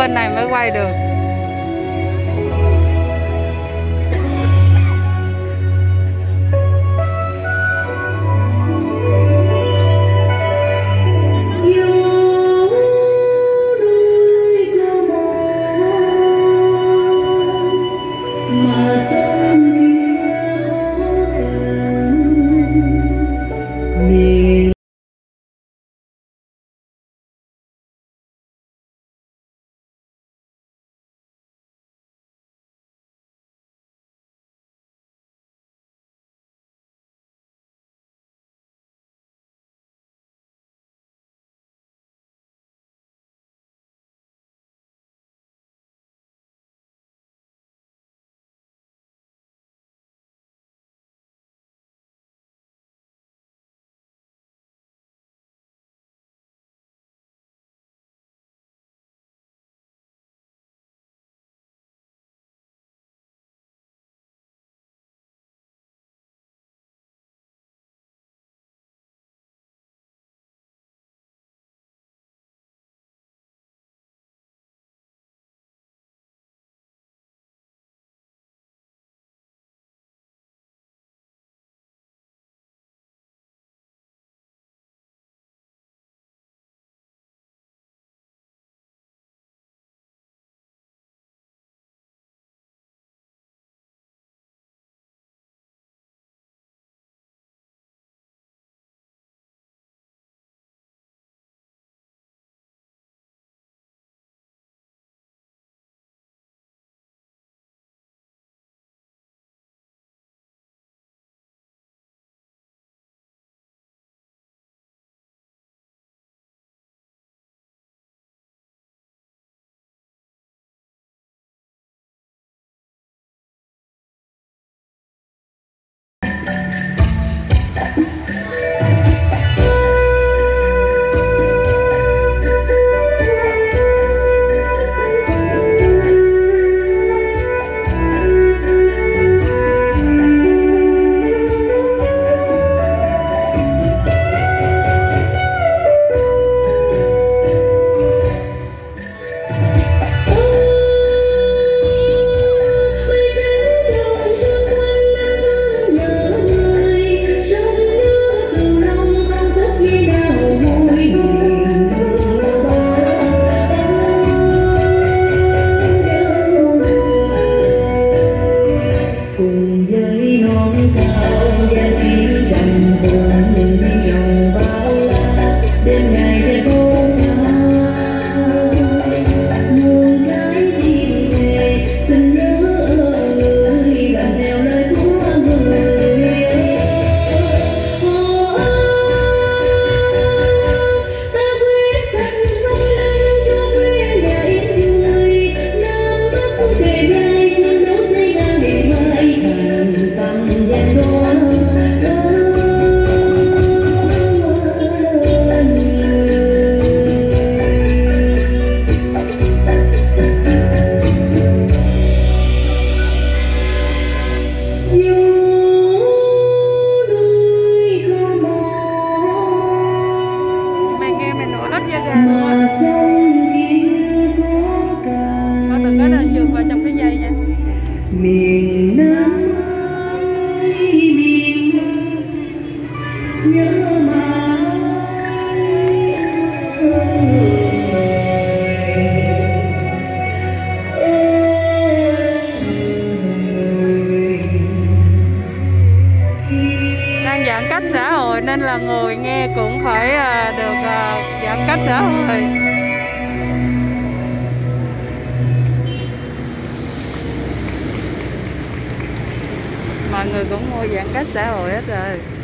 bên này mới quay được. Nên là người nghe cũng phải à, được à, giãn cách xã hội. Mọi người cũng mua giãn cách xã hội hết rồi.